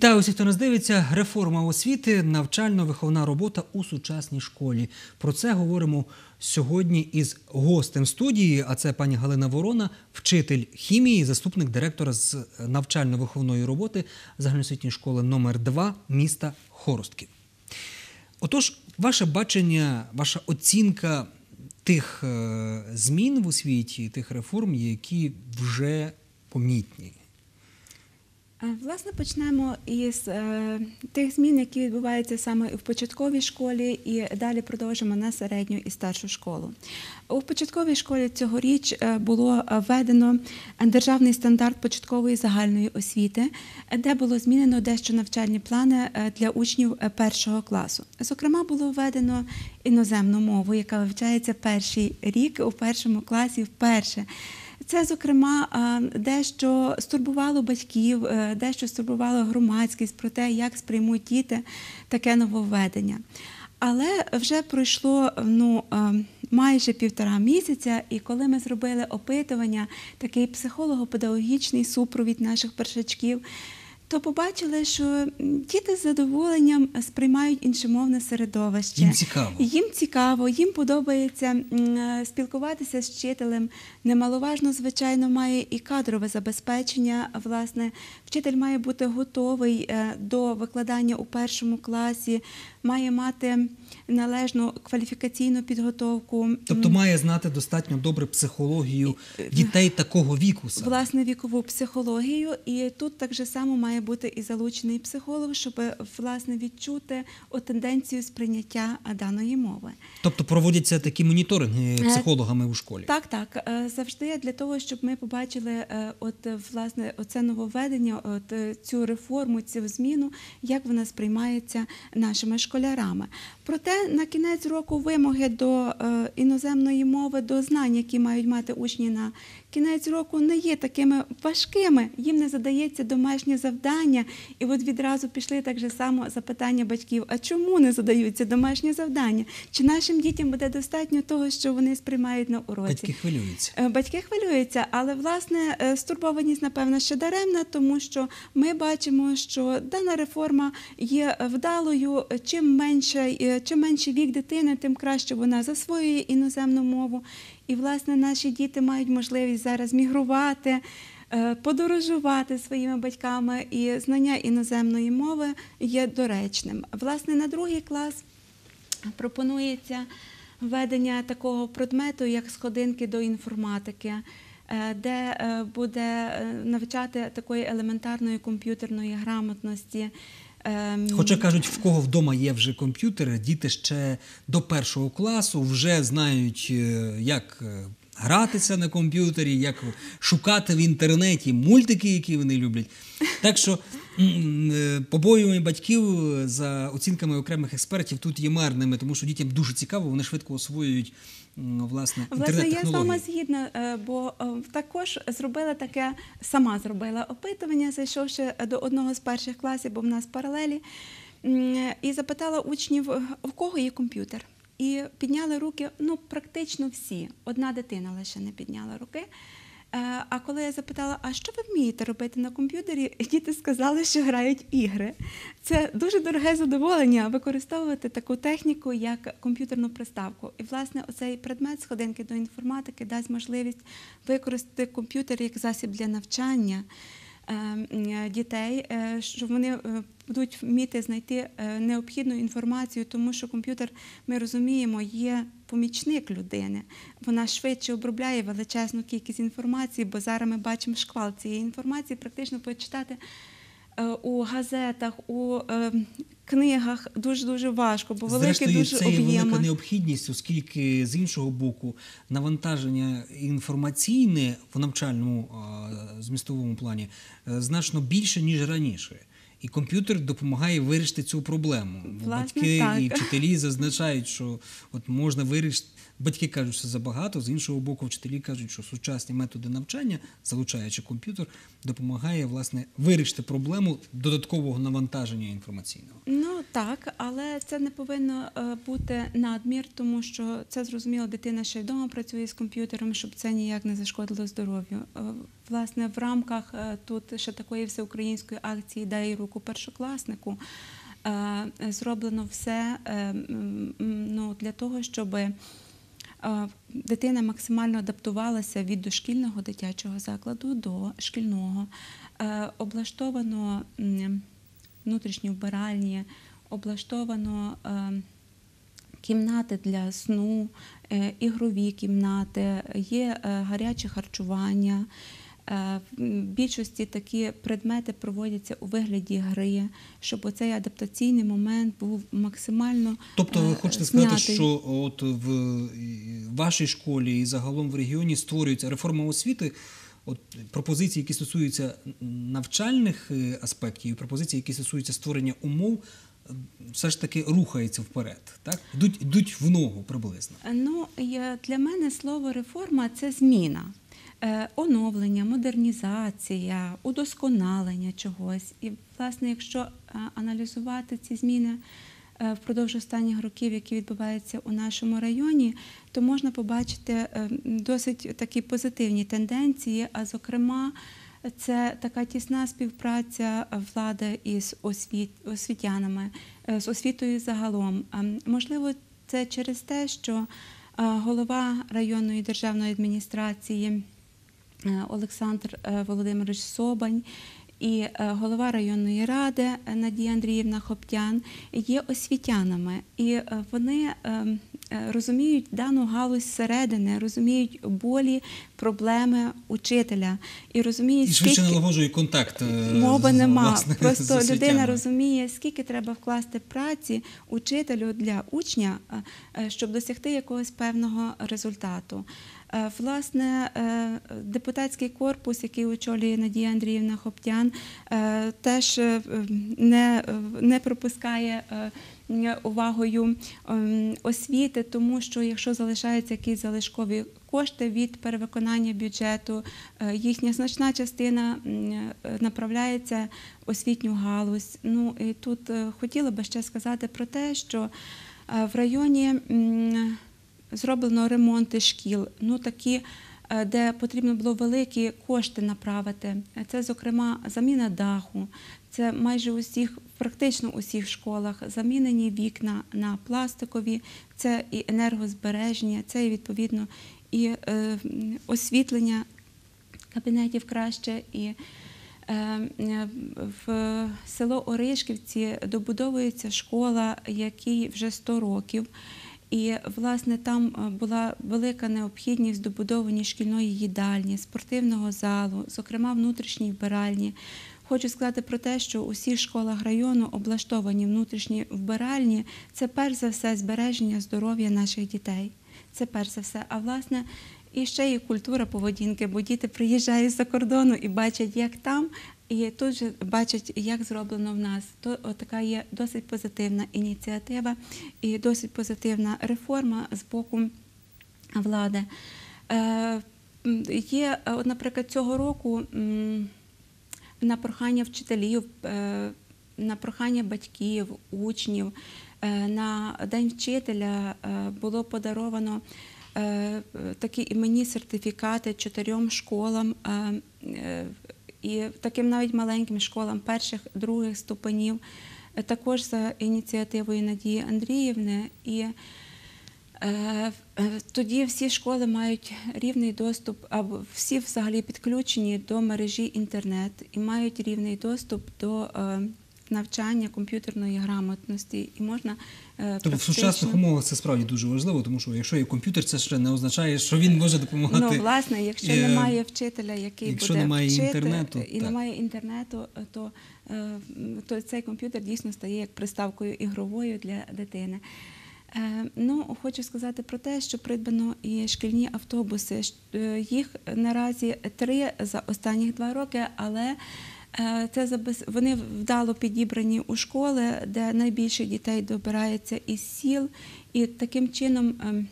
Вітаю усіх, хто нас дивиться. Реформа освіти, навчально-виховна робота у сучасній школі. Про це говоримо сьогодні із гостем студії. А це пані Галина Ворона, вчитель хімії, заступник директора з навчально-виховної роботи загальноосвітньої школи номер 2 міста Хоростків. Отож, ваше бачення, ваша оцінка тих е, змін в освіті, тих реформ, які вже помітні. Власне, почнемо із е, тих змін, які відбуваються саме в початковій школі, і далі продовжимо на середню і старшу школу. У початковій школі цьогоріч е, було введено державний стандарт початкової загальної освіти, де було змінено дещо навчальні плани е, для учнів першого класу. Зокрема, було введено іноземну мову, яка вивчається перший рік у першому класі вперше. Це, зокрема, дещо стурбувало батьків, е, дещо стурбувало громадськість про те, як сприймуть діти таке нововведення. Але вже пройшло ну, майже півтора місяця, і коли ми зробили опитування, такий психолого-педагогічний супровід наших першачків, то побачили, що діти з задоволенням сприймають іншомовне середовище. Їм цікаво. Їм цікаво, їм подобається е, спілкуватися з вчителем. Немаловажно, звичайно, має і кадрове забезпечення. Власне, вчитель має бути готовий е, до викладання у першому класі, має мати належну кваліфікаційну підготовку. Тобто має знати достатньо добре психологію дітей такого віку. саме. власне вікову психологію, і тут так же само має бути і залучений психолог, щоб власне відчути тенденцію сприйняття е, даної мови. Тобто проводяться такі моніторинги психологами у школі. Так, так. Е, Завжди для того, щоб ми побачили е, от е, власне оце нововведення, от е, цю реформу, цю зміну, як вона сприймається нашими школярами. Проте на кінець року вимоги до е, іноземної мови, до знань, які мають мати учні на кінець року, не є такими важкими. Їм не задається домашнє завдання. І от відразу пішли так же само запитання батьків: а чому не задаються домашні завдання? Чи нашим дітям буде достатньо того, що вони сприймають на уроці? Батьки хвилюються. Е, Батьки хвилюються, але власне е, стурбованість, напевно, ще даремна, тому що ми бачимо, що дана реформа є вдалою. Чим менше, е, чим менший вік дитини, тим краще вона засвоює іноземну мову. І, власне, наші діти мають можливість зараз мігрувати. Е, Подорожувати своїми батьками і знання іноземної мови є доречним. Власне, на другий клас пропонується введення такого предмету, як сходинки до інформатики, е, де е, буде навчати такої елементарної комп'ютерної грамотності. Ем, Хоча кажуть, в кого вдома є вже комп'ютер, діти ще до першого класу вже знають, як гратися на комп'ютері, як шукати в інтернеті мультики, які вони люблять. Так що е, побоювання батьків за оцінками окремих експертів тут є марними, тому що дітям дуже цікаво, вони швидко освоюють власне Власне, я з вами згідна, е, бо е, також зробила таке, сама зробила опитування, зайшовши до одного з перших класів, бо в нас паралелі, і запитала учнів, е, в кого є комп'ютер. І підняли руки ну, практично всі. Одна дитина лише не підняла руки. Е, А коли я запитала, а що ви вмієте робити на комп'ютері, діти сказали, що грають ігри. Це дуже дороге задоволення використовувати таку техніку, як комп'ютерну приставку. І, власне, оцей предмет сходинки до інформатики дасть можливість використати комп'ютер як засіб для навчання дітей, е, щоб вони е, будуть вміти знайти е, необхідну інформацію, тому що комп'ютер, ми розуміємо, є помічник людини. Вона швидше обробляє величезну кількість інформації, бо зараз ми бачимо шквал цієї інформації, практично почитати е, у газетах, у е, книгах дуже дуже важко, бо Зрештою, дуже це є велика необхідність, оскільки з іншого боку навантаження інформаційне в навчальному змістовому плані е, значно більше ніж раніше. І комп'ютер допомагає вирішити цю проблему. Власне, Батьки так. і вчителі зазначають, що от можна вирішити. Батьки кажуть, що забагато, з іншого боку, вчителі кажуть, що сучасні методи навчання, залучаючи комп'ютер, допомагає власне вирішити проблему додаткового навантаження інформаційного. Ну так, але це не повинно е, бути надмір, тому що це зрозуміло, дитина ще вдома працює з комп'ютером, щоб це ніяк не зашкодило здоров'ю. Е, Власне, в рамках е, тут ще такої всеукраїнської акції Дай руку року першокласнику е, зроблено все е, ну, для того, щоб е, дитина максимально адаптувалася від дошкільного дитячого закладу до шкільного. Облаштовано внутрішні вбиральні, облаштовано кімнати для сну, ігрові кімнати, є гаряче харчування. Е, В більшості такі предмети проводяться у вигляді гри, щоб оцей адаптаційний момент був максимально Тобто ви е, хочете сказати, що от в вашій школі і загалом в регіоні створюється реформа освіти, от пропозиції, які стосуються навчальних е, аспектів, і пропозиції, які стосуються створення умов, все ж таки рухаються вперед, так? Йдуть, йдуть в ногу приблизно. Ну, для мене слово реформа це зміна, оновлення, модернізація, удосконалення чогось. І, власне, якщо е, аналізувати ці зміни е, впродовж останніх років, які відбуваються у нашому районі, то можна побачити е, досить такі позитивні тенденції, а зокрема, це така тісна співпраця влади із освіт, освітянами, е, з освітою загалом. Можливо, це через те, що е, голова районної державної адміністрації е, Олександр е, Володимирович Собань. І е, голова районної ради е, Надія Андріївна Хоптян є освітянами, і е, вони е, е, розуміють дану галузь зсередини, розуміють болі, проблеми учителя і розуміють, І швидше скільки налагоджує контакт. е, мови нема. власне, з Просто людина розуміє, скільки треба вкласти праці учителю для учня, е, е, щоб досягти якогось певного результату. Е, Власне, е, депутатський корпус, який очолює Надія Андріївна Хоптян, е, теж е, не, не пропускає е, увагою ем, освіти, тому що якщо залишаються якісь залишкові кошти від перевиконання бюджету, е, їхня значна частина е, направляється в освітню галузь. Ну і тут е, хотіла би ще сказати про те, що е, в районі зроблено ремонти шкіл, ну такі. Е, Де потрібно було великі кошти направити, це, зокрема, заміна даху, це майже усіх, практично усіх школах замінені вікна на пластикові, це і енергозбереження, це і відповідно і е, освітлення кабінетів краще. І е, в село Оришківці добудовується школа, якій вже 100 років. І, власне, там е, була велика необхідність добудовані шкільної їдальні, спортивного залу, зокрема внутрішній вбиральні. Хочу сказати про те, що у всіх школах району облаштовані внутрішні вбиральні це перш за все збереження здоров'я наших дітей. Це перш за все. А власне, і ще і культура поведінки, бо діти приїжджають за кордону і бачать, як там, і тут же бачать, як зроблено в нас. То така є досить позитивна ініціатива і досить позитивна реформа з боку влади. Е, Є, е, от, наприклад, цього року на прохання вчителів, е, на прохання батьків, учнів, на День вчителя було подаровано такі іменні сертифікати чотирьом школам. І таким навіть маленьким школам перших, других ступенів, е, також за ініціативою Надії Андріївни. І Е, е, Тоді всі школи мають рівний доступ, або всі взагалі підключені до мережі інтернет і мають рівний доступ до навчання комп'ютерної грамотності. І можна е, Тобто в сучасних умовах це справді дуже важливо, тому що якщо є комп'ютер, це ще не означає, що він може допомагати. Ну, власне, якщо Е, немає вчителя, який якщо буде немає вчити, інтернету, і так. немає інтернету, то, е, то цей комп'ютер дійсно стає як приставкою ігровою для дитини. Ну, хочу сказати про те, що придбано і шкільні автобуси. Їх наразі три за останні два роки, але це вони вдало підібрані у школи, де найбільше дітей добирається із сіл, і таким чином. ем,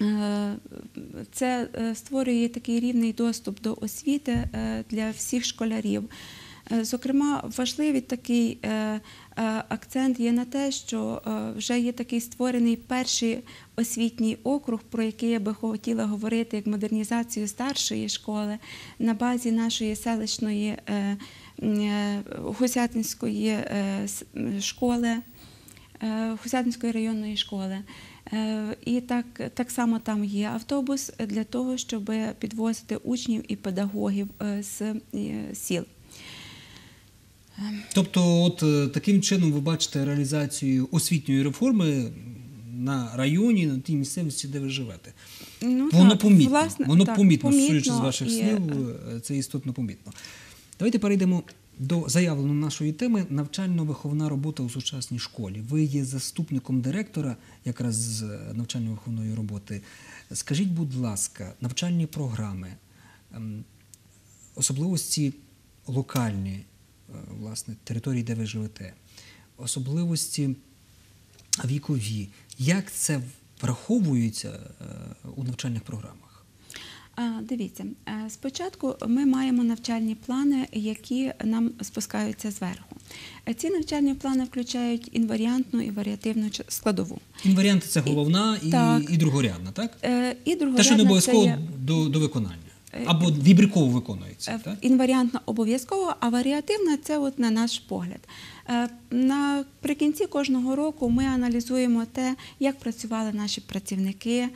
Е, Це е, створює такий рівний доступ до освіти е, для всіх школярів. Е, Зокрема, важливий такий е, е, акцент є на те, що е, вже є такий створений перший освітній округ, про який я би хотіла говорити як модернізацію старшої школи на базі нашої селищної е, е, Гусятинської е, школи. е, Хусятинської районної школи. Е, І так, так само там є автобус для того, щоб підвозити учнів і педагогів е, з е, сіл. Тобто, от е, таким чином ви бачите реалізацію освітньої реформи на районі, на тій місцевості, де ви живете. Ну, Воно так, помітно, власне, воно так, помітно, судячи з ваших і, слів, е, це істотно помітно. Давайте перейдемо до заявленої нашої теми навчально-виховна робота у сучасній школі. Ви є заступником директора якраз з е, навчально-виховної роботи. Скажіть, будь ласка, навчальні програми, ем, особливості локальні, е, власне, території, де ви живете, особливості вікові, як це враховується е, у навчальних програмах? Дивіться, е, спочатку ми маємо навчальні плани, які нам спускаються зверху. Е, Ці навчальні плани включають інваріантну і варіативну складову. Інваріанти це головна і, Так. і другорядна, так? Е, І Те, що не обов'язково є до, до виконання. Е, Або вібриково виконується. Е, Так? Інваріантна обов'язково, а варіативна це от на наш погляд. Е, Наприкінці кожного року ми аналізуємо те, як працювали наші працівники,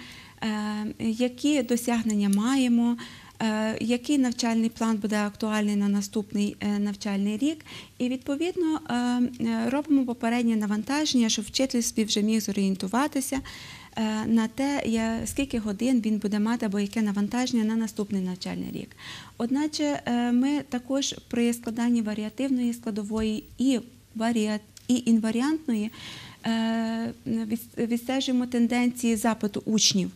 які досягнення маємо. Який навчальний план буде актуальний на наступний навчальний рік, і відповідно робимо попереднє навантаження, щоб вчитель вже міг зорієнтуватися на те, скільки годин він буде мати або яке навантаження на наступний навчальний рік. Одначе е, ми також при складанні варіативної складової і, варіа... і інваріантної е, відстежуємо тенденції запиту учнів.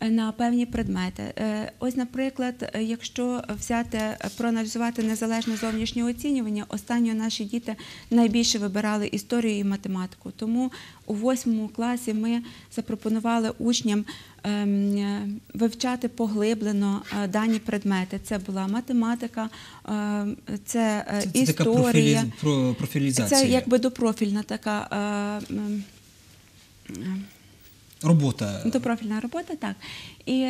На певні предмети. Е, Ось, наприклад, якщо взяти проаналізувати незалежне зовнішнє оцінювання, останньо наші діти найбільше вибирали історію і математику. Тому у восьмому класі ми запропонували учням ем, вивчати поглиблено е, дані предмети. Це була математика, ем, це, е, Це, це така історія. про- профілізація. Це якби допрофільна така. Е, м, профільна робота. Робота, так. І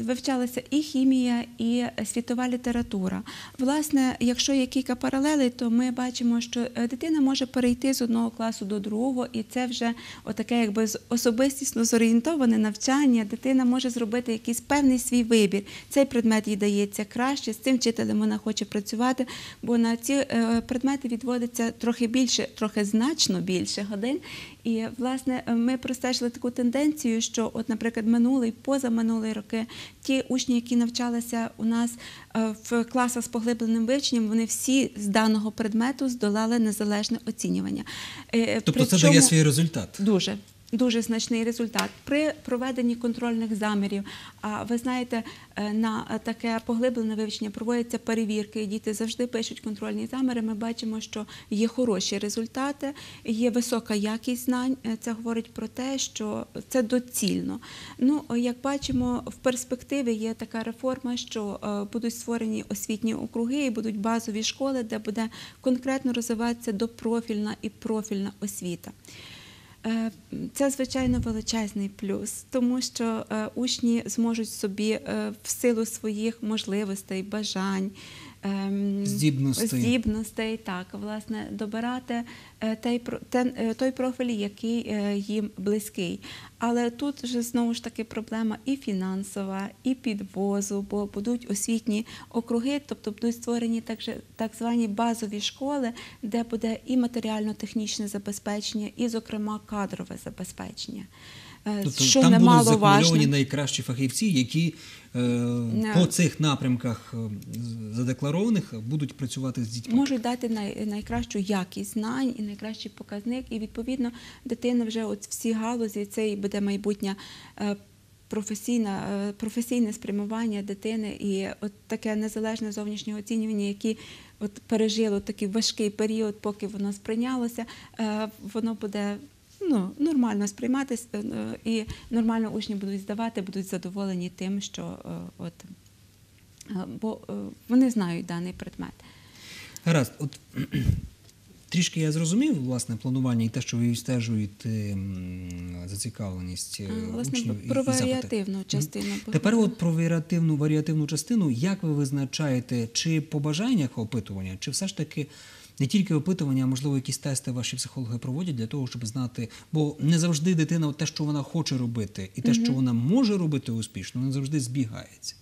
вивчалася і хімія, і світова література. Власне, якщо є кілька паралелей, то ми бачимо, що е, дитина може перейти з одного класу до другого, і це вже отаке, якби особистісно зорієнтоване навчання. Дитина може зробити якийсь певний свій вибір. Цей предмет їй дається краще, з цим вчителем вона хоче працювати, бо на ці е, предмети відводиться трохи більше, трохи значно більше годин. І власне ми простежили таку тенденцію, що, от, наприклад, минулий, позаминулий роки, ті учні, які навчалися у нас е, в класах з поглибленим вивченням, вони всі з даного предмету здолали незалежне оцінювання. Тобто Тобто це дає свій результат. Дуже. Дуже значний результат при проведенні контрольних замірів. А ви знаєте, е, на таке поглиблене вивчення проводяться перевірки. Діти завжди пишуть контрольні заміри. Ми бачимо, що є хороші результати, є висока якість знань. Е, Це говорить про те, що це доцільно. Ну, як бачимо, в перспективі є така реформа, що е, будуть створені освітні округи і будуть базові школи, де буде конкретно розвиватися допрофільна і профільна освіта. Е, Це, звичайно, величезний плюс, тому що е, учні зможуть собі е, в силу своїх можливостей, бажань, ем, Здібностей. здібностей так, власне, добирати е, той, е, той профіль, який е, їм близький. Але тут вже знову ж таки проблема і фінансова, і підвозу, бо будуть освітні округи, тобто будуть створені так звані базові школи, де буде і матеріально-технічне забезпечення, і, зокрема, кадрове забезпечення. Е, Тобто що там будуть немаловажно. закумульовані найкращі фахівці, які е, по цих напрямках е, задекларованих будуть працювати з дітьми. можуть дати най, найкращу якість знань і найкращий показник. І відповідно дитина вже от всі галузі, це і буде майбутня. е, Професійна, е, професійне спрямування дитини і от таке незалежне зовнішнє оцінювання, яке от пережило такий важкий період, поки воно сприйнялося, воно буде ну, нормально сприйматися, е, і нормально учні будуть здавати, будуть задоволені тим, що е, от, е, бо е, вони знають даний предмет. Гаразд, от трішки я зрозумів власне планування і те, що ви відстежуєте зацікавленість е, власне, учнів про і запити. варіативну частину Тепер от про варіативну варіативну частину, як ви визначаєте, чи по бажаннях опитування, чи все ж таки не тільки опитування, а можливо якісь тести ваші психологи проводять для того, щоб знати, бо не завжди дитина те, що вона хоче робити, і те, що вона може робити успішно, не завжди збігається.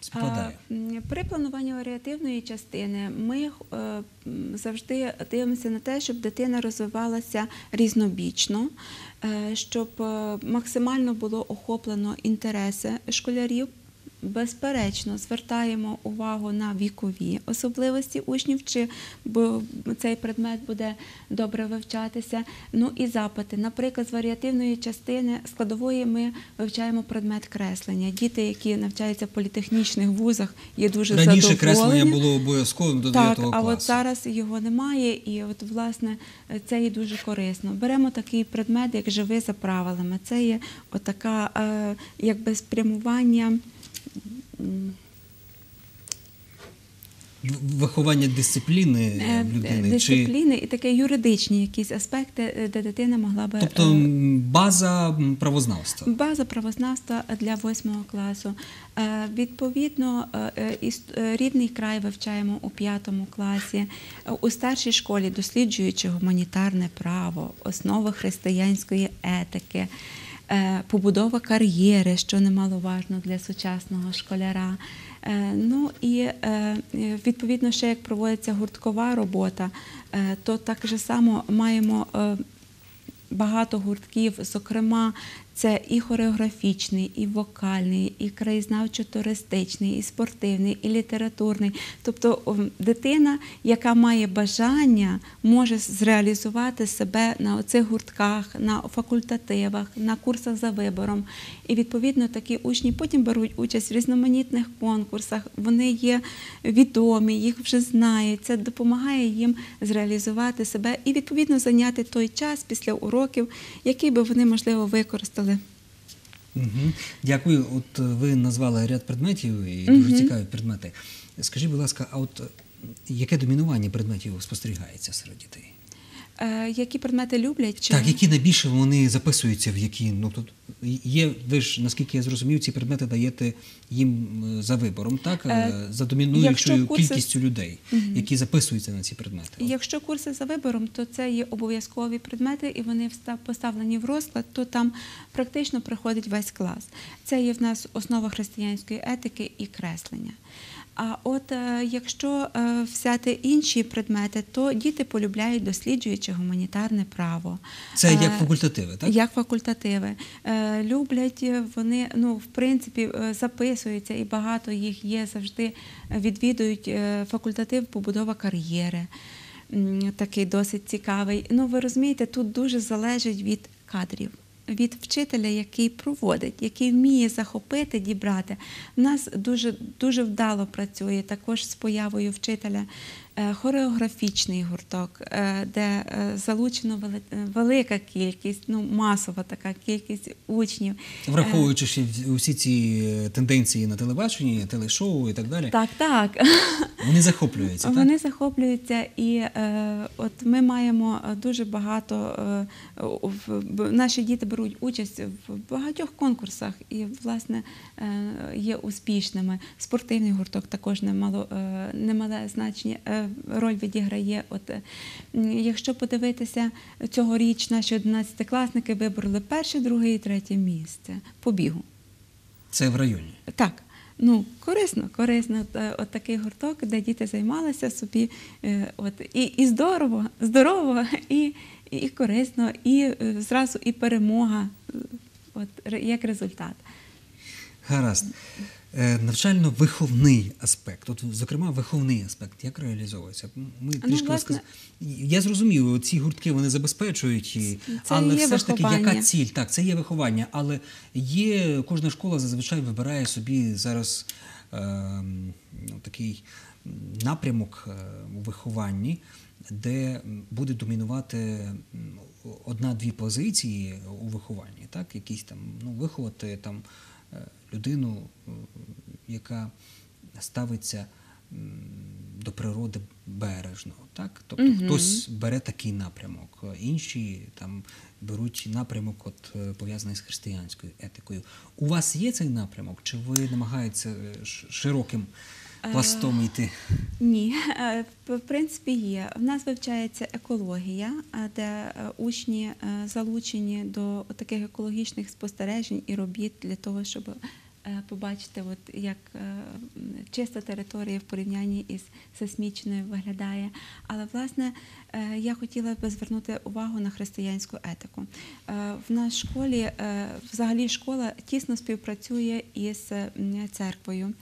Співпадає. А, При плануванні варіативної частини ми е, завжди дивимося на те, щоб дитина розвивалася різнобічно, е, щоб е, максимально було охоплено інтереси школярів. Безперечно, звертаємо увагу на вікові особливості учнів, чи цей предмет буде добре вивчатися. Ну і запити. Наприклад, з варіативної частини складової ми вивчаємо предмет креслення. Діти, які навчаються в політехнічних вузах, є дуже Раніше задоволені. креслення було обов'язковим до 9 Так, а от зараз його немає, і от власне це є дуже корисно. Беремо такий предмет, як живи за правилами. Це є отака, е, якби спрямування. Виховання дисципліни е, в людини. Чи... дисципліни і такі юридичні якісь аспекти, е, де дитина могла би Тобто е, база правознавства. База правознавства для восьмого класу. Е, Відповідно, е, е, е, рідний край вивчаємо у п'ятому класі. Е, У старшій школі досліджуючи гуманітарне право, основи християнської етики, е, побудова кар'єри, що немаловажно для сучасного школяра. Е, Ну і е, е, відповідно, ще як проводиться гурткова робота, е, то так же само маємо е, багато гуртків, зокрема, це і хореографічний, і вокальний, і краєзнавчо-туристичний, і спортивний, і літературний. Тобто дитина, яка має бажання, може зреалізувати себе на оцих гуртках, на факультативах, на курсах за вибором. І відповідно такі учні потім беруть участь в різноманітних конкурсах. Вони є відомі, їх вже знають. Це допомагає їм зреалізувати себе і відповідно зайняти той час після уроків, який би вони можливо використали. Угу. Дякую. От е, ви назвали ряд предметів і дуже цікаві предмети. Скажіть, будь ласка, а от е, яке домінування предметів спостерігається серед дітей? Е, які предмети люблять? Чи... Так, які найбільше вони записуються в які? Ну тут є, ви ж, наскільки я зрозумів, ці предмети даєте їм е, за вибором, так? Е, За домінуючою курси- кількістю людей, які записуються на ці предмети. Якщо курси за вибором, то це є обов'язкові предмети, і вони поставлені в розклад, то там практично приходить весь клас. Це є в нас основа християнської етики і креслення. А от е, якщо е, взяти інші предмети, то діти полюбляють досліджуючи гуманітарне право. Це як Е, факультативи, так? Як факультативи. Люблять вони, ну, в принципі, записуються, і багато їх є завжди відвідують факультатив побудова кар'єри. Такий досить цікавий. Ну, ви розумієте, тут дуже залежить від кадрів. Від вчителя, який проводить, який вміє захопити, дібрати. У нас дуже, дуже вдало працює також з появою вчителя хореографічний гурток, е, де е, залучено е, велика кількість, ну масова така кількість учнів. Е, Враховуючи ще усі ці е, тенденції на телебаченні, телешоу і так далі, Так, так. вони захоплюються. так? Вони захоплюються, і е, от ми маємо е, дуже багато. Е, в, наші діти беруть участь в багатьох конкурсах і, власне, е, є успішними. Спортивний гурток також немало, е, немале значення е, роль відіграє. От, е, якщо подивитися, цьогоріч наші 11-класники вибороли перше, друге і третє місце по бігу. Це в районі. Так, ну корисно, корисно. От, е, От такий гурток, де діти займалися собі, е, от і, і здорово, здорово, і, і, корисно, і зразу і перемога, от як результат. Гаразд. Е, Навчально-виховний аспект, от, зокрема, виховний аспект, як реалізовується? Ми трішки власне- Я зрозумів, ці гуртки вони забезпечують, і- але все ж таки, яка ціль? Так, це є виховання, але є кожна школа зазвичай вибирає собі зараз ем, ну, такий напрямок е, у вихованні, де буде домінувати одна-дві позиції у вихованні, так? Якісь там ну, виховати там е, людину, е, яка ставиться до природи бережно, так? Тобто угу. хтось бере такий напрямок, інші там беруть напрямок, от е, пов'язаний з християнською етикою. У вас є цей напрямок, чи ви намагаєтеся е, широким Е, пластом йти? Ні, е, в принципі є. В нас вивчається екологія, е, де е, учні е, залучені до таких екологічних спостережень і робіт для того, щоб е, побачити, от як е, чиста територія в порівнянні із сейсмічною виглядає. Але власне е, я хотіла би звернути увагу на християнську етику. Е, В нашій школі, е, взагалі, школа тісно співпрацює із церквою,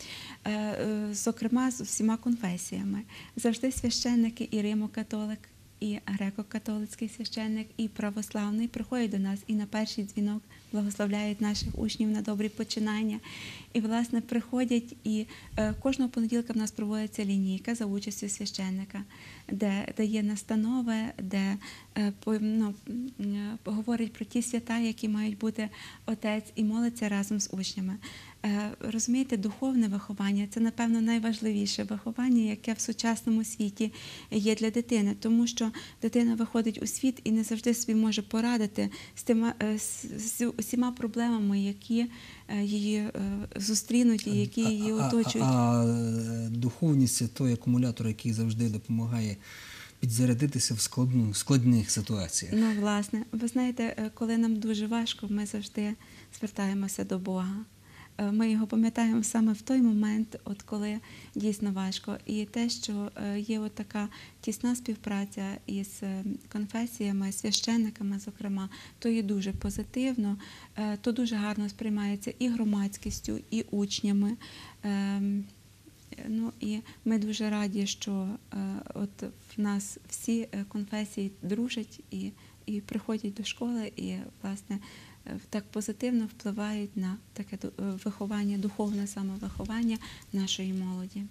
Е, е, зокрема з всіма конфесіями. Завжди священники і римокатолик, і греко-католицький священник, і православний приходять до нас і на перший дзвінок благословляють наших учнів на добрі починання. І, власне, приходять і е, кожного понеділка в нас проводиться лінійка за участю священника, де дає настанови, де е, ну, е, говорить про ті свята, які мають бути отець, і молиться разом з учнями. Е, Розумієте, духовне виховання це, напевно, найважливіше виховання, яке в сучасному світі є для дитини, тому що дитина виходить у світ і не завжди собі може порадити з тима е, з, усіма проблемами, які е, її зустрінуть і які її А- а- оточують. А, а, е, духовність це той акумулятор, який завжди допомагає підзарядитися в складну, складних ситуаціях. Ну, власне, ви знаєте, коли нам дуже важко, ми завжди звертаємося до Бога. Е, Ми його пам'ятаємо саме в той момент, от коли дійсно важко. І те, що е, є от така тісна співпраця із е, конфесіями, священниками, зокрема, то є дуже позитивно, то дуже гарно сприймається і громадськістю, і учнями. Ем, Ну і ми дуже раді, що от в нас всі конфесії дружать і, і приходять до школи, і власне так позитивно впливають на таке е, виховання, духовне самовиховання нашої молоді.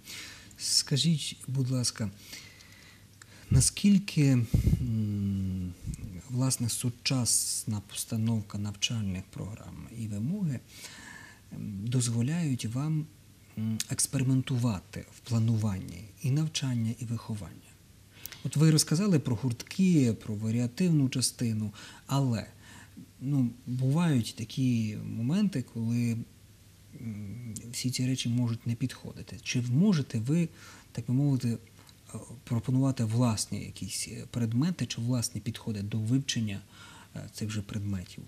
Скажіть, будь ласка, наскільки власне сучасна постановка навчальних програм і вимоги дозволяють вам експериментувати в плануванні і навчання, і виховання? От ви розказали про гуртки, про варіативну частину, але ну, бувають такі моменти, коли всі ці речі можуть не підходити. Чи можете ви, так би мовити, е, пропонувати власні якісь е, предмети чи власні підходи до вивчення е, цих же предметів?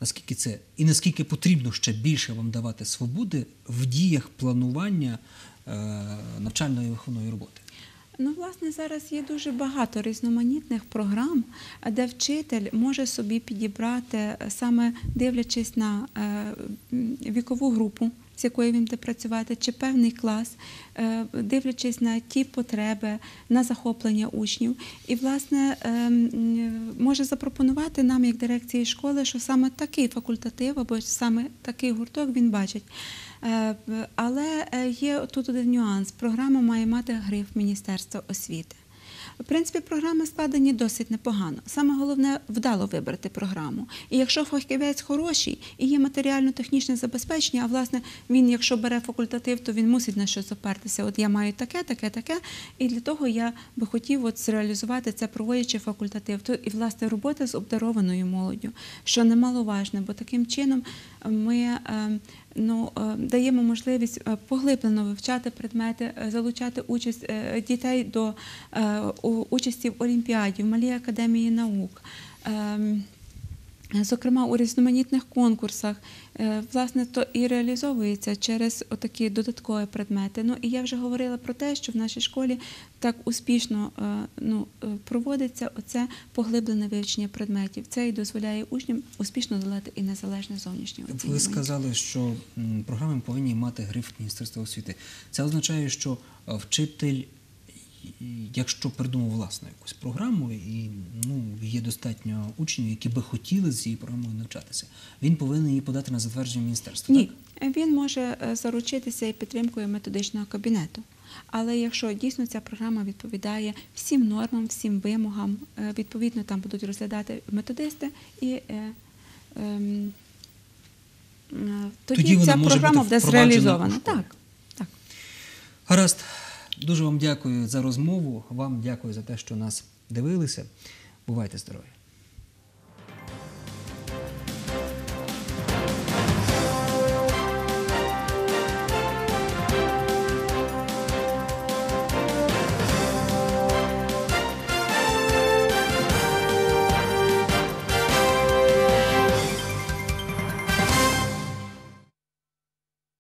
Наскільки це і наскільки потрібно ще більше вам давати свободи в діях планування навчальної виховної роботи? Ну, власне, зараз є дуже багато різноманітних програм, де вчитель може собі підібрати, е, саме дивлячись на е, вікову групу, з якою він буде працювати, чи певний клас, е, дивлячись на ті потреби, на захоплення учнів. І, власне, е, може запропонувати нам, як дирекції школи, що саме такий факультатив або саме такий гурток він бачить. Е, Але е, є тут один нюанс. Програма має мати гриф Міністерства освіти. В принципі, програми складені досить непогано. Саме головне вдало вибрати програму. І якщо фахівець хороший і є матеріально-технічне забезпечення, а власне він, якщо бере факультатив, то він мусить на щось опертися. От я маю таке, таке, таке. І для того я би хотів от зреалізувати це, проводячи факультатив. То і власне робота з обдарованою молоддю, що немаловажне, бо таким чином ми. е, Ну, е, даємо можливість е, поглиблено вивчати предмети, е, залучати участь е, дітей до е, участі в Олімпіаді, в Малій академії наук. Ем, Зокрема, у різноманітних конкурсах, Е, власне, то і реалізовується через отакі додаткові предмети. Ну і я вже говорила про те, що в нашій школі так успішно е, ну, е, проводиться оце поглиблене вивчення предметів. Це і дозволяє учням успішно долати і незалежне зовнішнє Ви сказали, що програми повинні мати гриф Міністерства освіти. Це означає, що вчитель, якщо придумав власну якусь програму, і ну, є достатньо учнів, які би хотіли з цією програмою навчатися, він повинен її подати на затвердження міністерства. Ні, Так? він може е, заручитися і підтримкою методичного кабінету. Але якщо дійсно ця програма відповідає всім нормам, всім вимогам, е, відповідно там будуть розглядати методисти і е, ем, тоді, Тоді ця програма буде зреалізована. Так, так. Гаразд. Дуже вам дякую за розмову. Вам дякую за те, що нас дивилися. Бувайте здорові!